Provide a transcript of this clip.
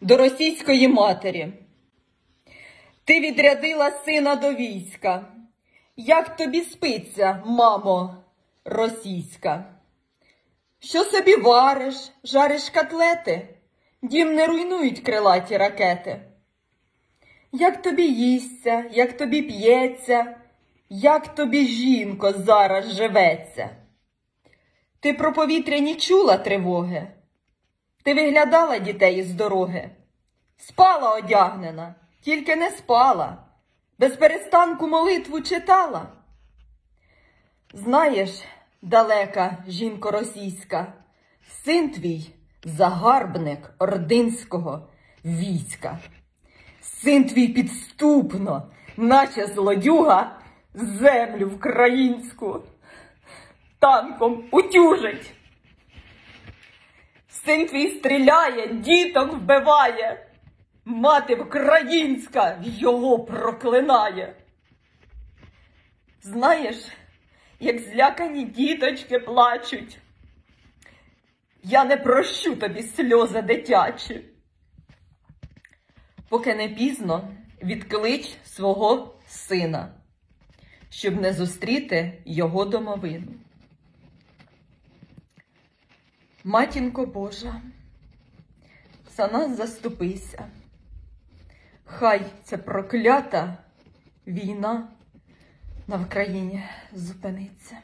до російської матері. Ти відрядила сина до війська. Як тобі спиться, мамо, російська? Що собі вариш, жариш котлети? Дім не руйнують крилаті ракети. Як тобі їсться, як тобі п'ється, як тобі, жінко, зараз живеться? Ти про повітряні чула тривоги? Ти виглядала дітей із дороги? Спала одягнена, тільки не спала, без перестанку молитву читала. Знаєш, далека жінко російська, син твій загарбник ординського війська. Син твій підступно, наче злодюга, землю українську танком утюжить. Син твій стріляє, діток вбиває, мати українська його проклинає. Знаєш, як злякані діточки плачуть, я не прощу тобі сльози дитячі. Поки не пізно відклич свого сина, щоб не зустріти його домовину. Матінко Божа, за нас заступися. Хай ця проклята війна на Вкраїні зупиниться.